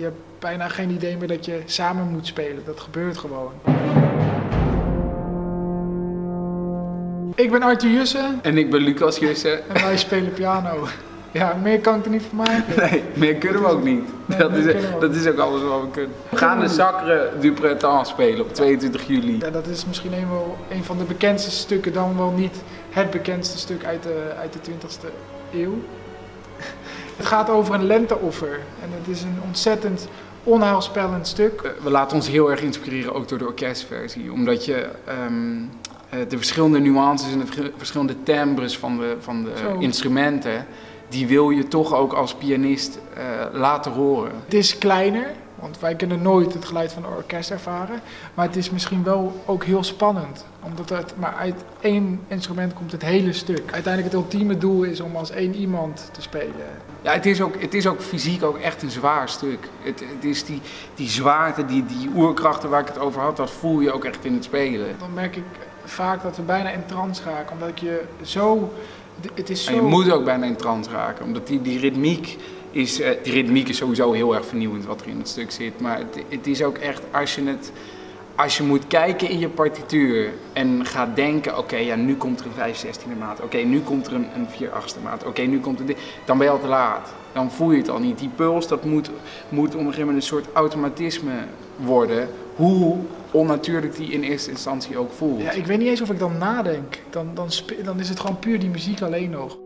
Je hebt bijna geen idee meer dat je samen moet spelen. Dat gebeurt gewoon. Ik ben Arthur Jussen En ik ben Lucas Jussen. en wij spelen piano. Ja, meer kan ik er niet van maken. Nee, meer kunnen we ook niet. Nee, dat, is, dat is ook alles wat we kunnen. We gaan de Sacre du Printemps spelen op 22 juli. Ja, dat is misschien een, wel een van de bekendste stukken, dan wel niet het bekendste stuk uit de, uit de 20e eeuw. Het gaat over een lenteoffer en het is een ontzettend onheilspellend stuk. Eh, We laten ons heel erg inspireren ook door de orkestversie. Omdat je ehm, eh, de verschillende nuances en de ver- verschillende timbres van de, van de Zo. instrumenten, die wil je toch ook als pianist eh, laten horen. Het is kleiner, want wij kunnen nooit het geluid van een orkest ervaren. Maar het is misschien wel ook heel spannend. Omdat het maar uit één instrument komt het hele stuk. Uiteindelijk het ultieme doel is om als één iemand te spelen. Ja, het is ook, het is ook fysiek ook echt een zwaar stuk. Het, het is die, die zwaarte, die, die oerkrachten waar ik het over had, dat voel je ook echt in het spelen. Dan merk ik vaak dat we bijna in trance raken. Omdat je zo... Het is zo... En je moet ook bijna in trance raken, omdat die, die ritmiek is, eh, die ritmiek is sowieso heel erg vernieuwend wat er in het stuk zit. Maar het, het is ook echt, als je het, als je moet kijken in je partituur en gaat denken, oké, ja, nu komt er een 5 16e maat, oké, nu komt er een, een 4 8e maat, oké, nu komt er dit, dan ben je al te laat. Dan voel je het al niet. Die puls, dat moet, moet op een gegeven moment een soort automatisme worden, hoe onnatuurlijk die in eerste instantie ook voelt. Ja, ik weet niet eens of ik dan nadenk. Dan, dan, dan is het gewoon puur die muziek alleen nog.